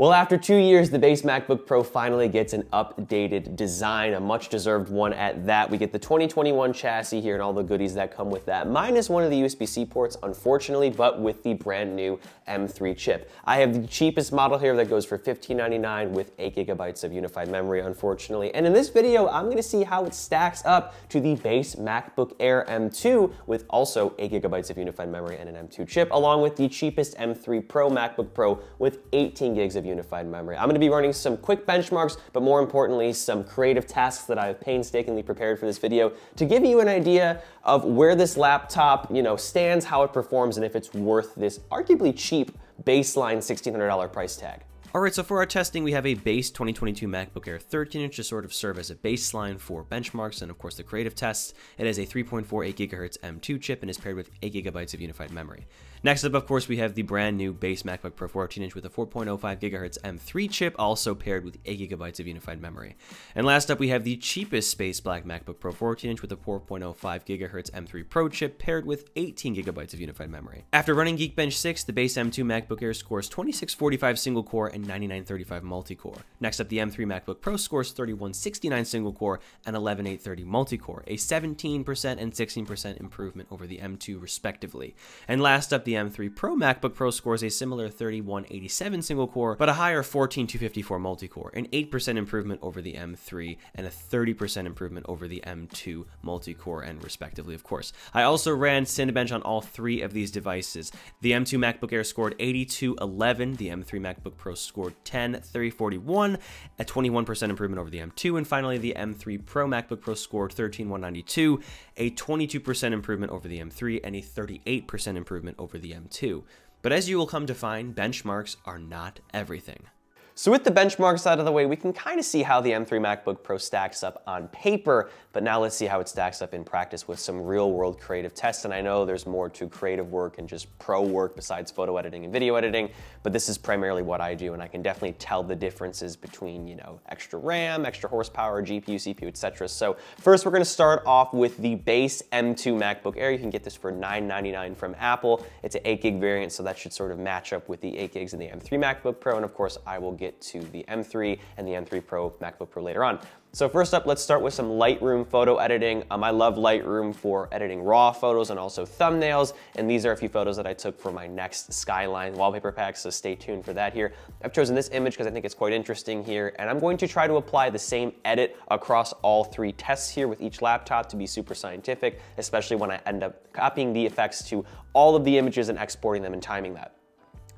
Well, after two years, the base MacBook Pro finally gets an updated design, a much deserved one at that. We get the 2021 chassis here and all the goodies that come with that, minus one of the USB-C ports, unfortunately, but with the brand new M3 chip. I have the cheapest model here that goes for 1599 with eight gigabytes of unified memory, unfortunately. And in this video, I'm gonna see how it stacks up to the base MacBook Air M2 with also eight gigabytes of unified memory and an M2 chip, along with the cheapest M3 Pro MacBook Pro with 18 gigs of unified memory. I'm gonna be running some quick benchmarks, but more importantly, some creative tasks that I've painstakingly prepared for this video to give you an idea of where this laptop, you know, stands, how it performs, and if it's worth this arguably cheap baseline $1,600 price tag. All right, so for our testing, we have a base 2022 MacBook Air 13 inch to sort of serve as a baseline for benchmarks and of course the creative tests. It has a 3.48 gigahertz M2 chip and is paired with 8 gigabytes of unified memory. Next up, of course, we have the brand new base MacBook Pro 14 inch with a 4.05 gigahertz M3 chip, also paired with 8 gigabytes of unified memory. And last up, we have the cheapest Space Black MacBook Pro 14 inch with a 4.05 gigahertz M3 Pro chip, paired with 18 gigabytes of unified memory. After running Geekbench 6, the base M2 MacBook Air scores 2645 single core and 9935 multi-core. Next up, the M3 MacBook Pro scores 3169 single core and 11830 multi-core, a 17% and 16% improvement over the M2 respectively. And last up, the M3 Pro MacBook Pro scores a similar 3187 single core, but a higher 14254 multi-core, an 8% improvement over the M3 and a 30% improvement over the M2 multi-core and respectively, of course. I also ran Cinebench on all three of these devices. The M2 MacBook Air scored 8211, the M3 MacBook Pro scored 10341, a 21% improvement over the M2, and finally the M3 Pro MacBook Pro scored 13, 192, a 22% improvement over the M3 and a 38% improvement over the M2. But as you will come to find, benchmarks are not everything. So with the benchmarks out of the way, we can kind of see how the M3 MacBook Pro stacks up on paper, but now let's see how it stacks up in practice with some real world creative tests. And I know there's more to creative work and just pro work besides photo editing and video editing, but this is primarily what I do. And I can definitely tell the differences between, you know, extra RAM, extra horsepower, GPU, CPU, etc. So first we're gonna start off with the base M2 MacBook Air. You can get this for 999 from Apple. It's an eight gig variant, so that should sort of match up with the eight gigs in the M3 MacBook Pro. And of course, I will get to the M3 and the M3 Pro MacBook Pro later on. So first up, let's start with some Lightroom photo editing. Um, I love Lightroom for editing raw photos and also thumbnails, and these are a few photos that I took for my next Skyline wallpaper pack, so stay tuned for that here. I've chosen this image because I think it's quite interesting here, and I'm going to try to apply the same edit across all three tests here with each laptop to be super scientific, especially when I end up copying the effects to all of the images and exporting them and timing that.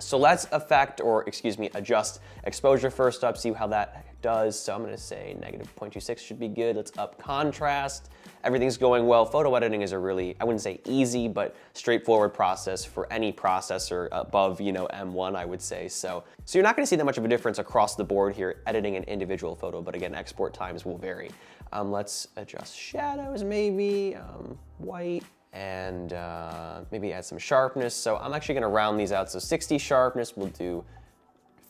So let's affect, or excuse me, adjust exposure first up, see how that does. So I'm gonna say negative 0.26 should be good. Let's up contrast. Everything's going well. Photo editing is a really, I wouldn't say easy, but straightforward process for any processor above, you know, M1, I would say. So, so you're not gonna see that much of a difference across the board here, editing an individual photo, but again, export times will vary. Um, let's adjust shadows maybe, um, white, and uh, maybe add some sharpness. So I'm actually gonna round these out. So 60 sharpness, we'll do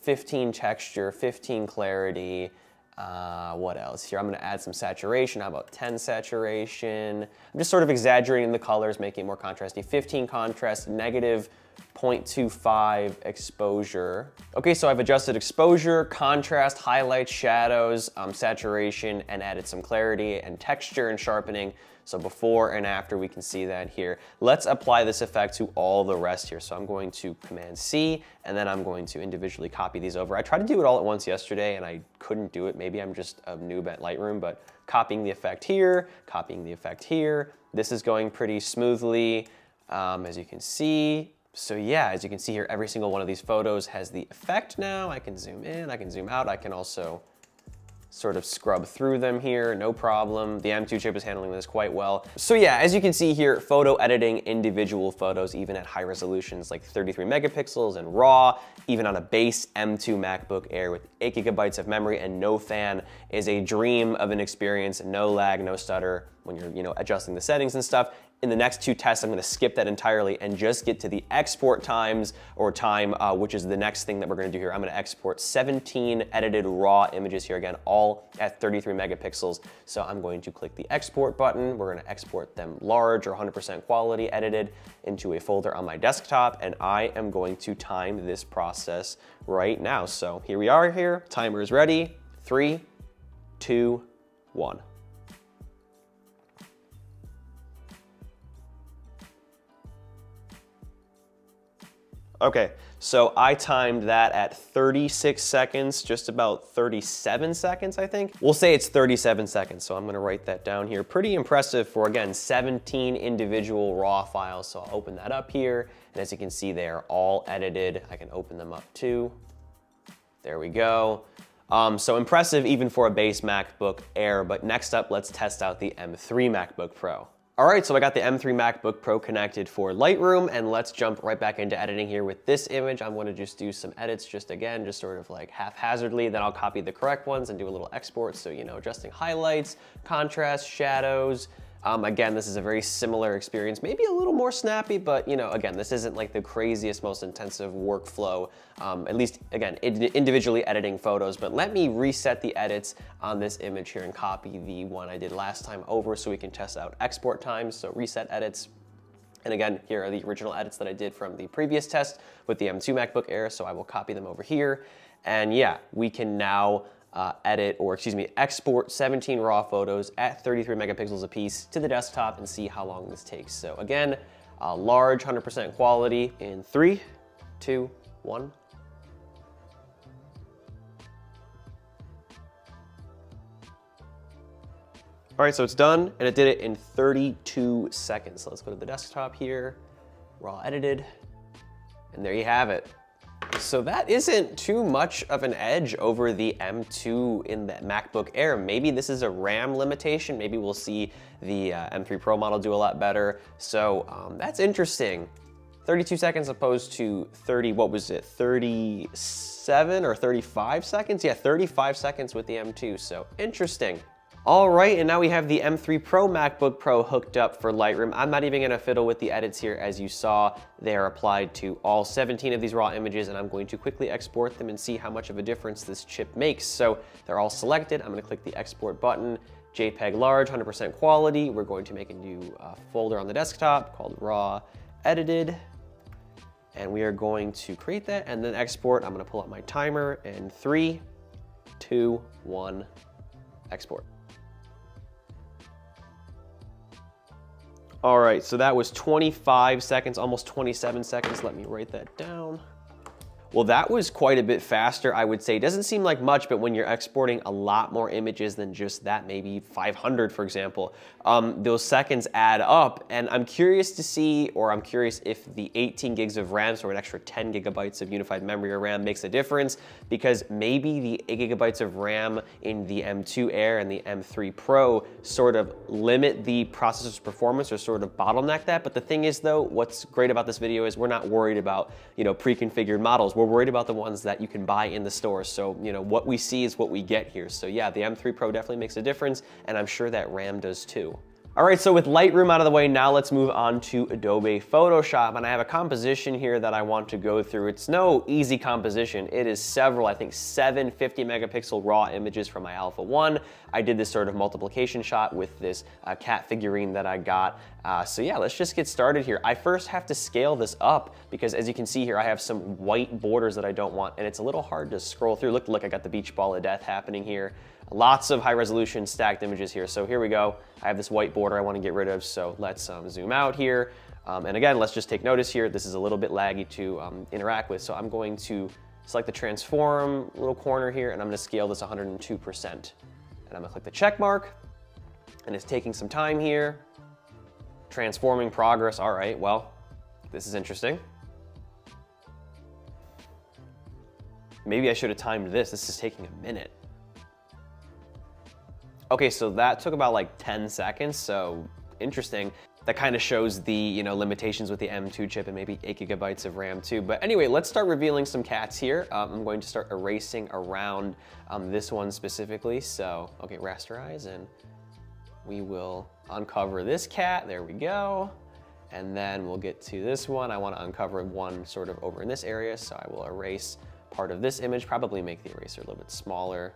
15 texture, 15 clarity. Uh, what else here? I'm gonna add some saturation. How about 10 saturation? I'm just sort of exaggerating the colors, making it more contrasty. 15 contrast, negative 0.25 exposure. Okay, so I've adjusted exposure, contrast, highlights, shadows, um, saturation, and added some clarity and texture and sharpening. So before and after, we can see that here. Let's apply this effect to all the rest here. So I'm going to Command C, and then I'm going to individually copy these over. I tried to do it all at once yesterday, and I couldn't do it. Maybe I'm just a noob at Lightroom, but copying the effect here, copying the effect here. This is going pretty smoothly, um, as you can see. So yeah, as you can see here, every single one of these photos has the effect now. I can zoom in, I can zoom out, I can also sort of scrub through them here, no problem. The M2 chip is handling this quite well. So yeah, as you can see here, photo editing individual photos, even at high resolutions like 33 megapixels and RAW, even on a base M2 MacBook Air with eight gigabytes of memory and no fan is a dream of an experience, no lag, no stutter when you're you know adjusting the settings and stuff. In the next two tests, I'm gonna skip that entirely and just get to the export times or time, uh, which is the next thing that we're gonna do here. I'm gonna export 17 edited raw images here again, all at 33 megapixels. So I'm going to click the export button. We're gonna export them large or 100% quality edited into a folder on my desktop. And I am going to time this process right now. So here we are here, timer is ready. Three, two, one. Okay, so I timed that at 36 seconds, just about 37 seconds, I think. We'll say it's 37 seconds, so I'm gonna write that down here. Pretty impressive for, again, 17 individual raw files. So I'll open that up here, and as you can see, they are all edited. I can open them up too. There we go. Um, so impressive even for a base MacBook Air, but next up, let's test out the M3 MacBook Pro. All right, so I got the M3 MacBook Pro connected for Lightroom and let's jump right back into editing here with this image. I'm gonna just do some edits just again, just sort of like haphazardly, then I'll copy the correct ones and do a little export. So, you know, adjusting highlights, contrast, shadows, um, again, this is a very similar experience, maybe a little more snappy, but you know, again, this isn't like the craziest, most intensive workflow, um, at least again, individually editing photos, but let me reset the edits on this image here and copy the one I did last time over so we can test out export times. So reset edits, and again, here are the original edits that I did from the previous test with the M2 MacBook Air, so I will copy them over here. And yeah, we can now uh, edit, or excuse me, export 17 raw photos at 33 megapixels apiece to the desktop and see how long this takes. So again, uh, large 100% quality in three, two, one. All right, so it's done, and it did it in 32 seconds. So let's go to the desktop here, raw edited, and there you have it. So that isn't too much of an edge over the M2 in the MacBook Air. Maybe this is a RAM limitation. Maybe we'll see the uh, M3 Pro model do a lot better. So um, that's interesting. 32 seconds opposed to 30, what was it, 37 or 35 seconds? Yeah, 35 seconds with the M2, so interesting. All right, and now we have the M3 Pro MacBook Pro hooked up for Lightroom. I'm not even gonna fiddle with the edits here. As you saw, they are applied to all 17 of these raw images, and I'm going to quickly export them and see how much of a difference this chip makes. So they're all selected. I'm gonna click the export button, JPEG large, 100% quality. We're going to make a new uh, folder on the desktop called raw edited. And we are going to create that and then export. I'm gonna pull up my timer in three, two, one, export. All right, so that was 25 seconds, almost 27 seconds. Let me write that down. Well, that was quite a bit faster, I would say. It Doesn't seem like much, but when you're exporting a lot more images than just that, maybe 500, for example, um, those seconds add up. And I'm curious to see, or I'm curious if the 18 gigs of RAM, so an extra 10 gigabytes of unified memory or RAM makes a difference, because maybe the 8 gigabytes of RAM in the M2 Air and the M3 Pro sort of limit the processor's performance or sort of bottleneck that. But the thing is, though, what's great about this video is we're not worried about, you know, pre-configured models. We're we're worried about the ones that you can buy in the store. So, you know, what we see is what we get here. So yeah, the M3 Pro definitely makes a difference, and I'm sure that RAM does too. All right, so with Lightroom out of the way, now let's move on to Adobe Photoshop. And I have a composition here that I want to go through. It's no easy composition. It is several, I think seven 50 megapixel raw images from my Alpha 1. I did this sort of multiplication shot with this uh, cat figurine that I got. Uh, so yeah, let's just get started here. I first have to scale this up because as you can see here, I have some white borders that I don't want and it's a little hard to scroll through. Look, look, I got the beach ball of death happening here. Lots of high resolution stacked images here. So here we go. I have this white border I want to get rid of. So let's um, zoom out here. Um, and again, let's just take notice here. This is a little bit laggy to um, interact with. So I'm going to select the transform little corner here and I'm going to scale this 102%. And I'm going to click the check mark and it's taking some time here. Transforming progress. All right, well, this is interesting. Maybe I should have timed this. This is taking a minute. Okay, so that took about like 10 seconds, so interesting. That kind of shows the you know limitations with the M2 chip and maybe 8 gigabytes of RAM too. But anyway, let's start revealing some cats here. Um, I'm going to start erasing around um, this one specifically. So, okay, rasterize and we will uncover this cat. There we go. And then we'll get to this one. I wanna uncover one sort of over in this area, so I will erase part of this image, probably make the eraser a little bit smaller.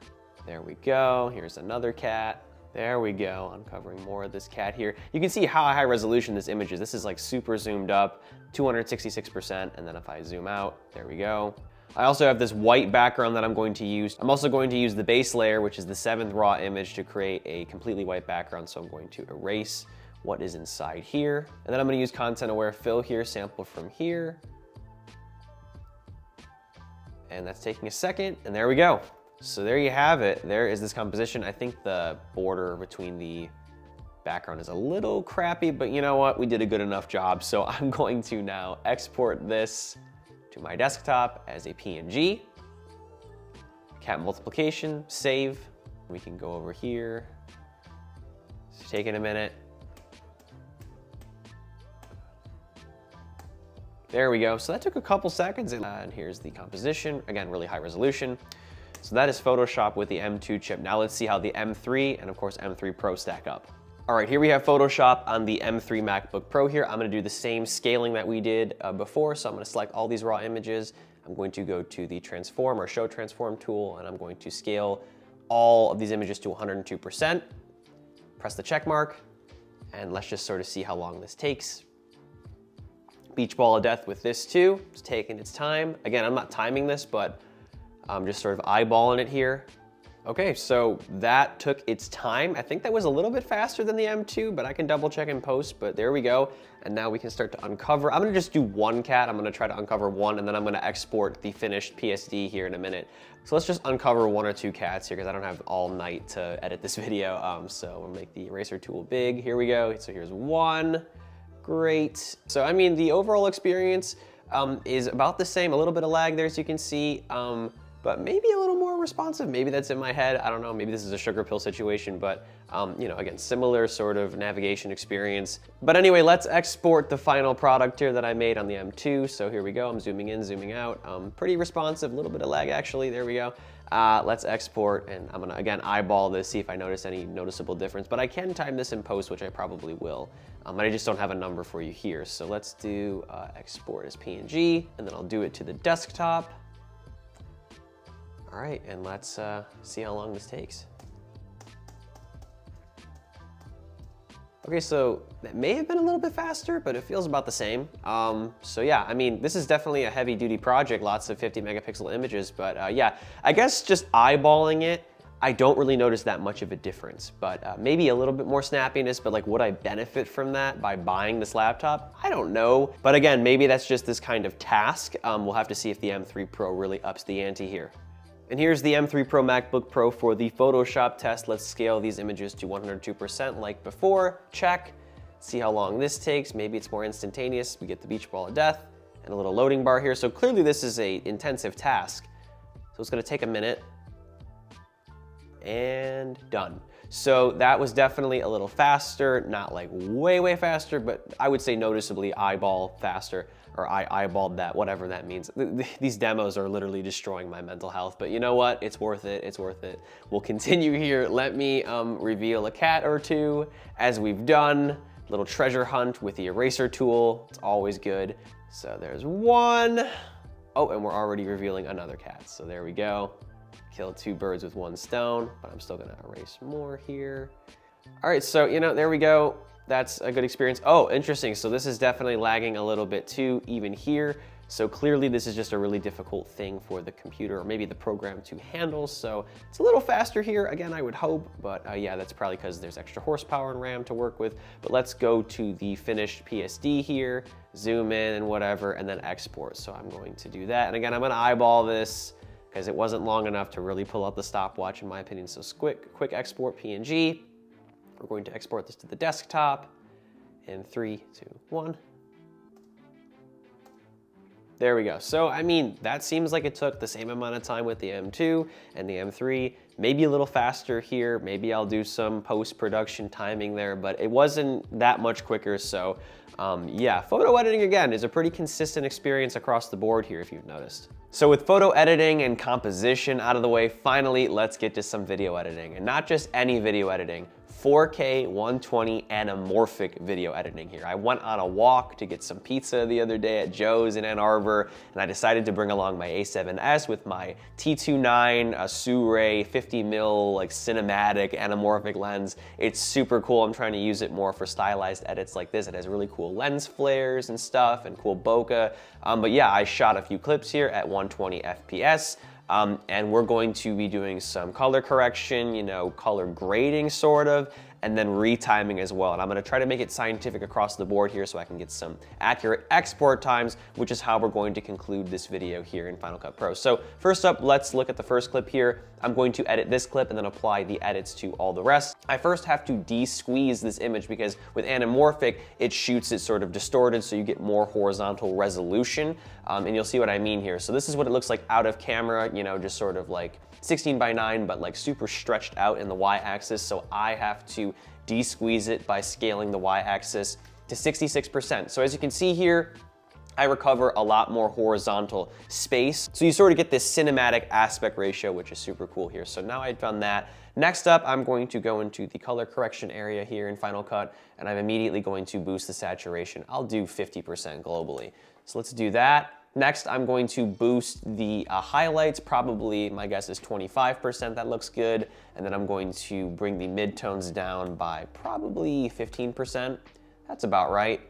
There we go, here's another cat. There we go, uncovering more of this cat here. You can see how high resolution this image is. This is like super zoomed up, 266%, and then if I zoom out, there we go. I also have this white background that I'm going to use. I'm also going to use the base layer, which is the seventh raw image to create a completely white background. So I'm going to erase what is inside here. And then I'm gonna use content aware fill here, sample from here. And that's taking a second, and there we go. So there you have it. There is this composition. I think the border between the background is a little crappy, but you know what? We did a good enough job. So I'm going to now export this to my desktop as a PNG. Cat multiplication, save. We can go over here. It's taking a minute. There we go. So that took a couple seconds and, uh, and here's the composition. Again, really high resolution. So that is Photoshop with the M2 chip. Now let's see how the M3 and of course M3 Pro stack up. All right, here we have Photoshop on the M3 MacBook Pro here. I'm gonna do the same scaling that we did uh, before. So I'm gonna select all these raw images. I'm going to go to the transform or show transform tool and I'm going to scale all of these images to 102%. Press the check mark and let's just sort of see how long this takes beach ball of death with this too. It's taking its time. Again, I'm not timing this, but I'm just sort of eyeballing it here. Okay, so that took its time. I think that was a little bit faster than the M2, but I can double check in post, but there we go. And now we can start to uncover. I'm gonna just do one cat. I'm gonna try to uncover one, and then I'm gonna export the finished PSD here in a minute. So let's just uncover one or two cats here, because I don't have all night to edit this video. Um, so we'll make the eraser tool big. Here we go. So here's one great. So I mean, the overall experience um, is about the same, a little bit of lag there as you can see, um, but maybe a little more responsive. Maybe that's in my head, I don't know, maybe this is a sugar pill situation, but um, you know, again, similar sort of navigation experience. But anyway, let's export the final product here that I made on the M2. So here we go, I'm zooming in, zooming out. Um, pretty responsive, a little bit of lag actually, there we go. Uh, let's export and I'm gonna again eyeball this, see if I notice any noticeable difference, but I can time this in post, which I probably will. Um, I just don't have a number for you here. So let's do uh, export as PNG and then I'll do it to the desktop. All right, and let's uh, see how long this takes. Okay, so that may have been a little bit faster, but it feels about the same. Um, so yeah, I mean, this is definitely a heavy duty project, lots of 50 megapixel images, but uh, yeah, I guess just eyeballing it, I don't really notice that much of a difference, but uh, maybe a little bit more snappiness, but like would I benefit from that by buying this laptop? I don't know. But again, maybe that's just this kind of task. Um, we'll have to see if the M3 Pro really ups the ante here. And here's the M3 Pro MacBook Pro for the Photoshop test. Let's scale these images to 102% like before, check. See how long this takes. Maybe it's more instantaneous. We get the beach ball of death and a little loading bar here. So clearly this is a intensive task. So it's gonna take a minute and done. So that was definitely a little faster, not like way, way faster, but I would say noticeably eyeball faster or I eyeballed that, whatever that means. These demos are literally destroying my mental health, but you know what? It's worth it, it's worth it. We'll continue here. Let me um, reveal a cat or two as we've done. Little treasure hunt with the eraser tool. It's always good. So there's one. Oh, and we're already revealing another cat. So there we go. Kill two birds with one stone, but I'm still gonna erase more here. All right, so, you know, there we go that's a good experience. Oh, interesting. So this is definitely lagging a little bit too, even here. So clearly this is just a really difficult thing for the computer or maybe the program to handle. So it's a little faster here, again, I would hope, but uh, yeah, that's probably because there's extra horsepower and RAM to work with. But let's go to the finished PSD here, zoom in and whatever, and then export. So I'm going to do that. And again, I'm gonna eyeball this because it wasn't long enough to really pull out the stopwatch in my opinion. So quick, quick export PNG. We're going to export this to the desktop in three, two, one. There we go. So, I mean, that seems like it took the same amount of time with the M2 and the M3, maybe a little faster here. Maybe I'll do some post-production timing there, but it wasn't that much quicker. So um, yeah, photo editing again is a pretty consistent experience across the board here if you've noticed. So with photo editing and composition out of the way, finally, let's get to some video editing and not just any video editing, 4K 120 anamorphic video editing here. I went on a walk to get some pizza the other day at Joe's in Ann Arbor, and I decided to bring along my a7S with my T29 a Sirui 50 mil like cinematic anamorphic lens. It's super cool. I'm trying to use it more for stylized edits like this. It has really cool lens flares and stuff and cool bokeh. Um, but yeah, I shot a few clips here at 120 FPS. Um, and we're going to be doing some color correction, you know, color grading sort of, and then retiming as well. And I'm gonna try to make it scientific across the board here so I can get some accurate export times, which is how we're going to conclude this video here in Final Cut Pro. So first up, let's look at the first clip here. I'm going to edit this clip and then apply the edits to all the rest. I first have to de-squeeze this image because with anamorphic, it shoots it sort of distorted so you get more horizontal resolution. Um, and you'll see what I mean here. So this is what it looks like out of camera, you know, just sort of like 16 by 9, but like super stretched out in the y-axis. So I have to de-squeeze it by scaling the y-axis to 66%. So as you can see here, I recover a lot more horizontal space. So you sort of get this cinematic aspect ratio, which is super cool here. So now I've done that. Next up, I'm going to go into the color correction area here in Final Cut, and I'm immediately going to boost the saturation. I'll do 50% globally. So let's do that. Next, I'm going to boost the uh, highlights, probably my guess is 25%, that looks good. And then I'm going to bring the midtones down by probably 15%. That's about right.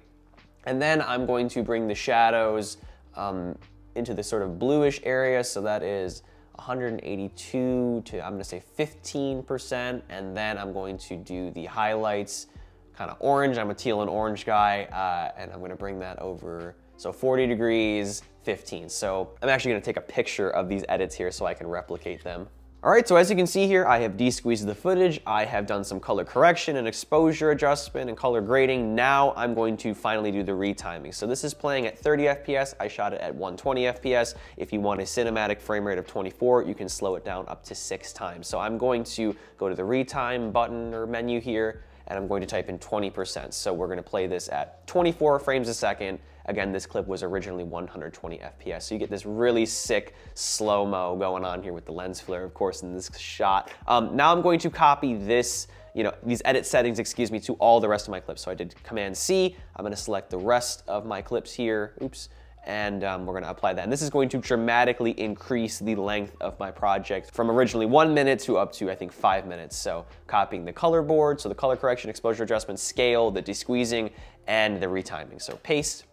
And then I'm going to bring the shadows um, into this sort of bluish area. So that is 182 to, I'm gonna say 15%. And then I'm going to do the highlights kind of orange. I'm a teal and orange guy. Uh, and I'm gonna bring that over so 40 degrees, 15. So I'm actually gonna take a picture of these edits here so I can replicate them. All right, so as you can see here, I have de-squeezed the footage. I have done some color correction and exposure adjustment and color grading. Now I'm going to finally do the retiming. So this is playing at 30 FPS. I shot it at 120 FPS. If you want a cinematic frame rate of 24, you can slow it down up to six times. So I'm going to go to the retime button or menu here, and I'm going to type in 20%. So we're gonna play this at 24 frames a second. Again, this clip was originally 120 FPS. So you get this really sick slow-mo going on here with the lens flare, of course, in this shot. Um, now I'm going to copy this you know, these edit settings, excuse me, to all the rest of my clips. So I did Command C. I'm gonna select the rest of my clips here. Oops and um, we're gonna apply that. And this is going to dramatically increase the length of my project from originally one minute to up to, I think, five minutes. So copying the color board, so the color correction, exposure adjustment, scale, the desqueezing, and the retiming. So paste,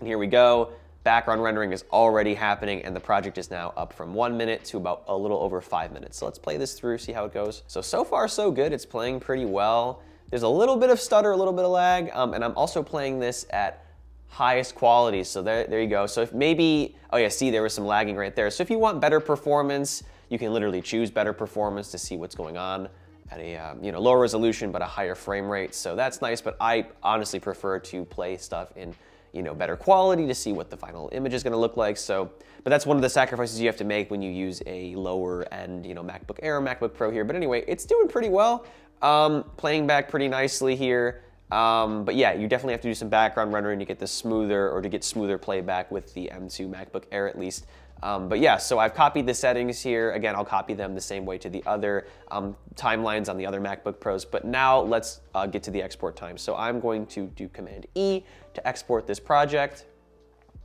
and here we go. Background rendering is already happening and the project is now up from one minute to about a little over five minutes. So let's play this through, see how it goes. So, so far so good. It's playing pretty well. There's a little bit of stutter, a little bit of lag, um, and I'm also playing this at highest quality. So there, there you go. So if maybe, oh yeah, see there was some lagging right there. So if you want better performance, you can literally choose better performance to see what's going on at a um, you know lower resolution but a higher frame rate. So that's nice, but I honestly prefer to play stuff in you know better quality to see what the final image is going to look like. So, but that's one of the sacrifices you have to make when you use a lower end you know MacBook Air or MacBook Pro here. But anyway, it's doing pretty well. Um, playing back pretty nicely here. Um, but yeah, you definitely have to do some background rendering to get this smoother or to get smoother playback with the M2 MacBook Air at least. Um, but yeah, so I've copied the settings here. Again, I'll copy them the same way to the other um, timelines on the other MacBook Pros. But now let's uh, get to the export time. So I'm going to do Command E to export this project.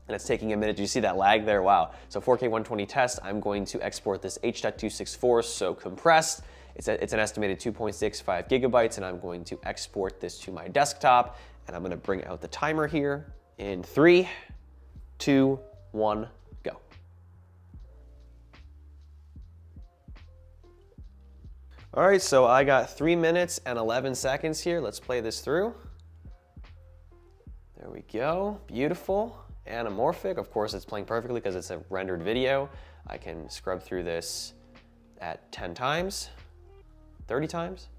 And it's taking a minute. Do you see that lag there? Wow. So 4K 120 test, I'm going to export this H.264, so compressed. It's, a, it's an estimated 2.65 gigabytes, and I'm going to export this to my desktop. And I'm gonna bring out the timer here in three, two, one, go. All right, so I got three minutes and 11 seconds here. Let's play this through. There we go, beautiful. Anamorphic, of course it's playing perfectly because it's a rendered video. I can scrub through this at 10 times. 30 times.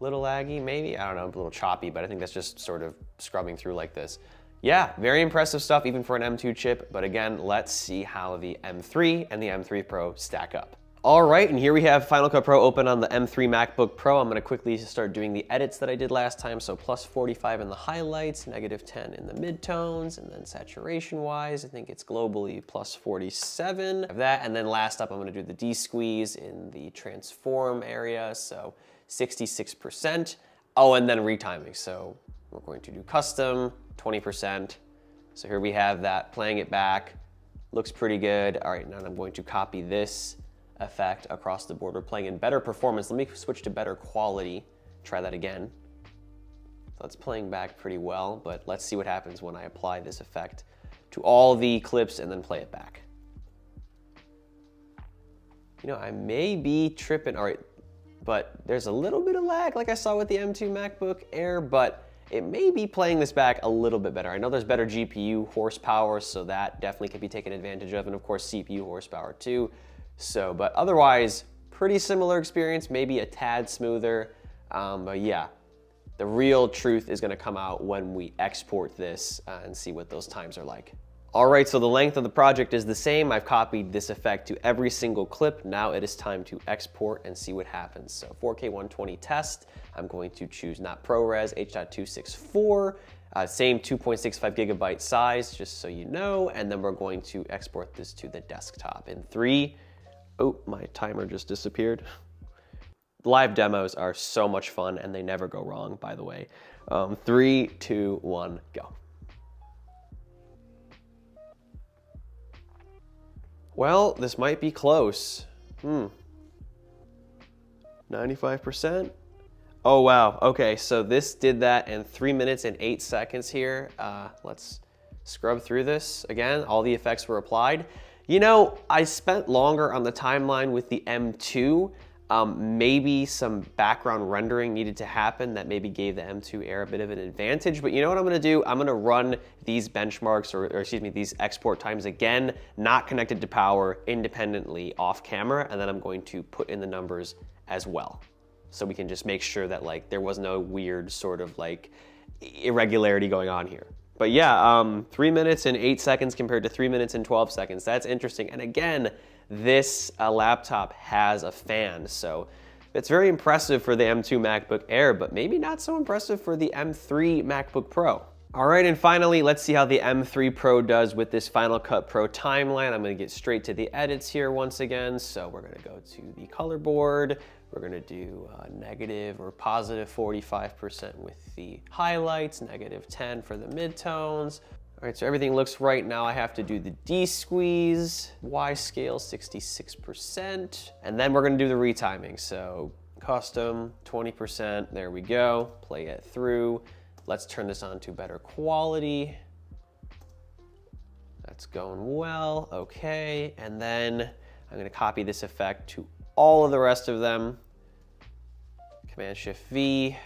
Little laggy, maybe. I don't know, a little choppy, but I think that's just sort of scrubbing through like this. Yeah, very impressive stuff even for an M2 chip, but again, let's see how the M3 and the M3 Pro stack up. All right, and here we have Final Cut Pro open on the M3 MacBook Pro. I'm gonna quickly start doing the edits that I did last time. So plus 45 in the highlights, negative 10 in the midtones, and then saturation-wise, I think it's globally plus 47 of that. And then last up, I'm gonna do the de-squeeze in the transform area. So 66%. Oh, and then retiming. So we're going to do custom, 20%. So here we have that, playing it back. Looks pretty good. All right, now I'm going to copy this effect across the board. We're playing in better performance. Let me switch to better quality. Try that again. So it's playing back pretty well, but let's see what happens when I apply this effect to all the clips and then play it back. You know, I may be tripping, all right, but there's a little bit of lag like I saw with the M2 MacBook Air, but it may be playing this back a little bit better. I know there's better GPU horsepower, so that definitely can be taken advantage of, and of course CPU horsepower too. So, but otherwise, pretty similar experience, maybe a tad smoother, um, but yeah, the real truth is gonna come out when we export this uh, and see what those times are like. All right, so the length of the project is the same. I've copied this effect to every single clip. Now it is time to export and see what happens. So 4K 120 test, I'm going to choose not ProRes, H.264, uh, same 2.65 gigabyte size, just so you know, and then we're going to export this to the desktop in three. Oh, my timer just disappeared. Live demos are so much fun and they never go wrong, by the way. Um, three, two, one, go. Well, this might be close. Hmm. 95%? Oh, wow. Okay, so this did that in three minutes and eight seconds here. Uh, let's scrub through this again. All the effects were applied. You know, I spent longer on the timeline with the M2 um, maybe some background rendering needed to happen that maybe gave the M2 Air a bit of an advantage. But you know what I'm gonna do? I'm gonna run these benchmarks, or, or excuse me, these export times again, not connected to power, independently off camera, and then I'm going to put in the numbers as well. So we can just make sure that like there was no weird sort of like irregularity going on here. But yeah, um, three minutes and eight seconds compared to three minutes and 12 seconds. That's interesting. And again, this uh, laptop has a fan. So it's very impressive for the M2 MacBook Air, but maybe not so impressive for the M3 MacBook Pro. All right, and finally, let's see how the M3 Pro does with this Final Cut Pro timeline. I'm gonna get straight to the edits here once again. So we're gonna go to the color board. We're gonna do uh, negative or positive 45% with the highlights, negative 10 for the midtones, all right, so everything looks right now. I have to do the de-squeeze, Y scale 66%, and then we're gonna do the retiming. So custom, 20%, there we go. Play it through. Let's turn this on to better quality. That's going well, okay. And then I'm gonna copy this effect to all of the rest of them. Command Shift V,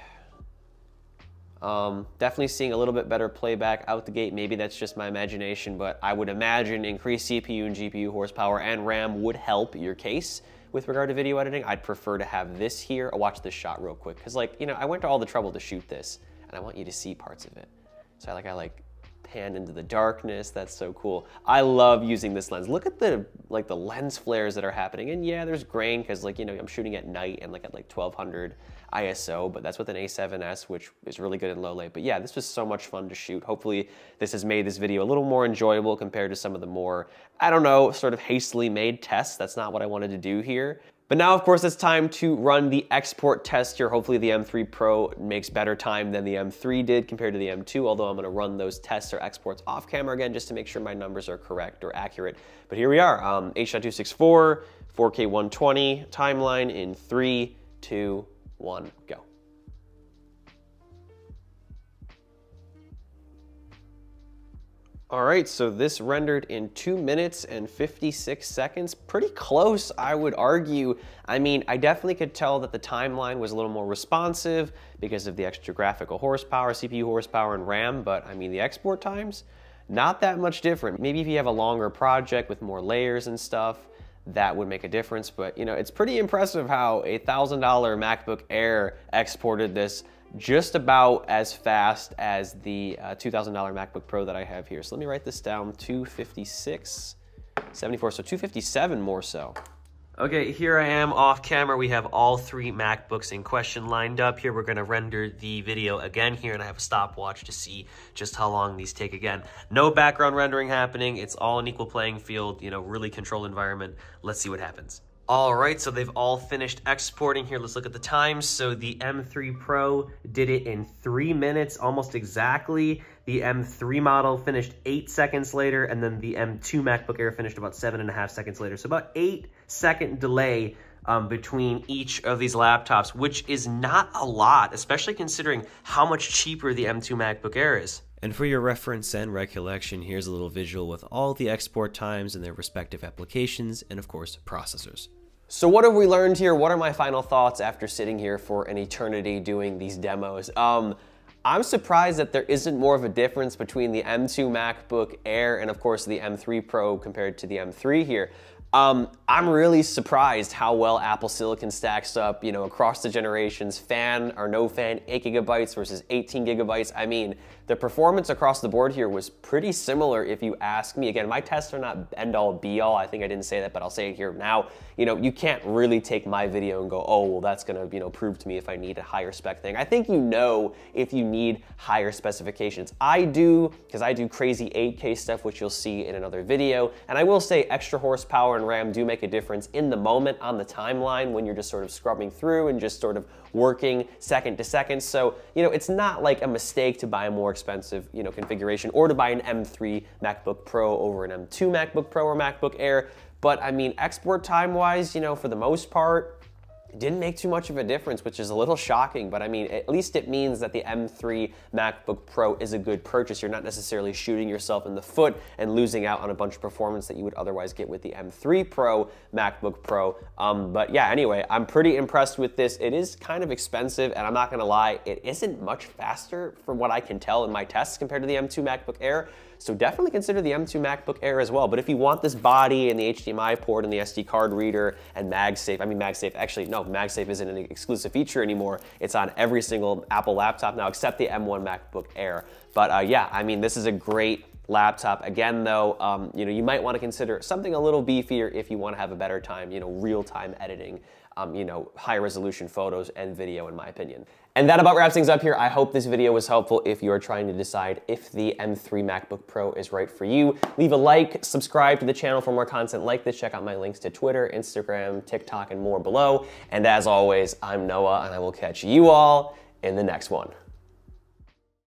um, definitely seeing a little bit better playback out the gate. Maybe that's just my imagination, but I would imagine increased CPU and GPU horsepower and RAM would help your case with regard to video editing. I'd prefer to have this here. I'll watch this shot real quick because like, you know, I went to all the trouble to shoot this and I want you to see parts of it. So I like, I like pan into the darkness. That's so cool. I love using this lens. Look at the like the lens flares that are happening. And yeah, there's grain because like, you know, I'm shooting at night and like at like 1200 ISO, but that's with an A7S, which is really good in low light. But yeah, this was so much fun to shoot. Hopefully this has made this video a little more enjoyable compared to some of the more, I don't know, sort of hastily made tests. That's not what I wanted to do here. But now, of course, it's time to run the export test here. Hopefully the M3 Pro makes better time than the M3 did compared to the M2, although I'm gonna run those tests or exports off camera again just to make sure my numbers are correct or accurate. But here we are, um, H.264, 4K 120, timeline in three, two, one, go. All right, so this rendered in two minutes and 56 seconds. Pretty close, I would argue. I mean, I definitely could tell that the timeline was a little more responsive because of the extra graphical horsepower, CPU horsepower, and RAM, but I mean, the export times, not that much different. Maybe if you have a longer project with more layers and stuff, that would make a difference. But you know, it's pretty impressive how a $1,000 MacBook Air exported this just about as fast as the uh, $2,000 MacBook Pro that I have here. So let me write this down, 256, 74, so 257 more so. Okay, here I am off camera. We have all three MacBooks in question lined up. Here we're gonna render the video again here and I have a stopwatch to see just how long these take again. No background rendering happening. It's all an equal playing field, you know, really controlled environment. Let's see what happens. All right, so they've all finished exporting here. Let's look at the times. So the M3 Pro did it in three minutes, almost exactly. The M3 model finished eight seconds later, and then the M2 MacBook Air finished about seven and a half seconds later. So about eight second delay um, between each of these laptops, which is not a lot, especially considering how much cheaper the M2 MacBook Air is. And for your reference and recollection, here's a little visual with all the export times and their respective applications and of course processors. So what have we learned here? What are my final thoughts after sitting here for an eternity doing these demos? Um, I'm surprised that there isn't more of a difference between the M2 MacBook Air and of course the M3 Pro compared to the M3 here. Um, I'm really surprised how well Apple Silicon stacks up, you know, across the generations, fan or no fan, 8 gigabytes versus 18 gigabytes. I mean, the performance across the board here was pretty similar if you ask me. Again, my tests are not end all be all. I think I didn't say that, but I'll say it here now. You know, you can't really take my video and go, oh, well, that's gonna, you know, prove to me if I need a higher spec thing. I think you know if you need higher specifications. I do, because I do crazy 8K stuff, which you'll see in another video. And I will say extra horsepower and and RAM do make a difference in the moment on the timeline when you're just sort of scrubbing through and just sort of working second to second. So, you know, it's not like a mistake to buy a more expensive, you know, configuration or to buy an M3 MacBook Pro over an M2 MacBook Pro or MacBook Air. But I mean, export time wise, you know, for the most part, didn't make too much of a difference, which is a little shocking, but I mean, at least it means that the M3 MacBook Pro is a good purchase. You're not necessarily shooting yourself in the foot and losing out on a bunch of performance that you would otherwise get with the M3 Pro MacBook Pro. Um, but yeah, anyway, I'm pretty impressed with this. It is kind of expensive, and I'm not gonna lie, it isn't much faster from what I can tell in my tests compared to the M2 MacBook Air. So definitely consider the M2 MacBook Air as well. But if you want this body and the HDMI port and the SD card reader and MagSafe, I mean MagSafe, actually no, MagSafe isn't an exclusive feature anymore. It's on every single Apple laptop now except the M1 MacBook Air. But uh, yeah, I mean this is a great laptop. Again, though, um, you know, you might want to consider something a little beefier if you want to have a better time, you know, real-time editing, um, you know, high resolution photos and video, in my opinion. And that about wraps things up here. I hope this video was helpful if you are trying to decide if the M3 MacBook Pro is right for you. Leave a like, subscribe to the channel for more content like this. Check out my links to Twitter, Instagram, TikTok, and more below. And as always, I'm Noah, and I will catch you all in the next one.